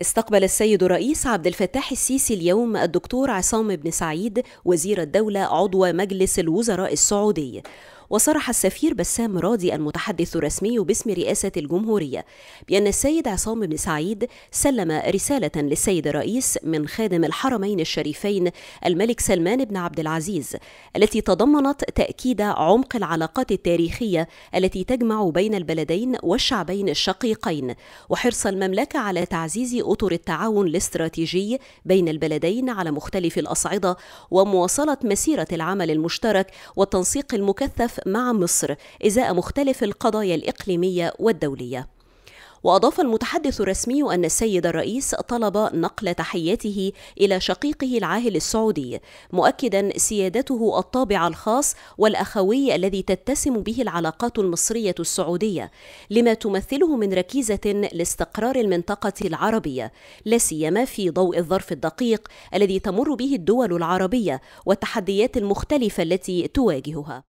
استقبل السيد الرئيس عبد الفتاح السيسي اليوم الدكتور عصام بن سعيد وزير الدولة عضو مجلس الوزراء السعودي. وصرح السفير بسام راضي المتحدث الرسمي باسم رئاسة الجمهورية بأن السيد عصام بن سعيد سلم رسالة للسيد الرئيس من خادم الحرمين الشريفين الملك سلمان بن عبد العزيز التي تضمنت تأكيد عمق العلاقات التاريخية التي تجمع بين البلدين والشعبين الشقيقين وحرص المملكة على تعزيز أطر التعاون الاستراتيجي بين البلدين على مختلف الأصعدة ومواصلة مسيرة العمل المشترك والتنسيق المكثف مع مصر إزاء مختلف القضايا الإقليمية والدولية. وأضاف المتحدث الرسمي أن السيد الرئيس طلب نقل تحياته إلى شقيقه العاهل السعودي مؤكدا سيادته الطابع الخاص والأخوي الذي تتسم به العلاقات المصرية السعودية لما تمثله من ركيزة لاستقرار المنطقة العربية لا سيما في ضوء الظرف الدقيق الذي تمر به الدول العربية والتحديات المختلفة التي تواجهها.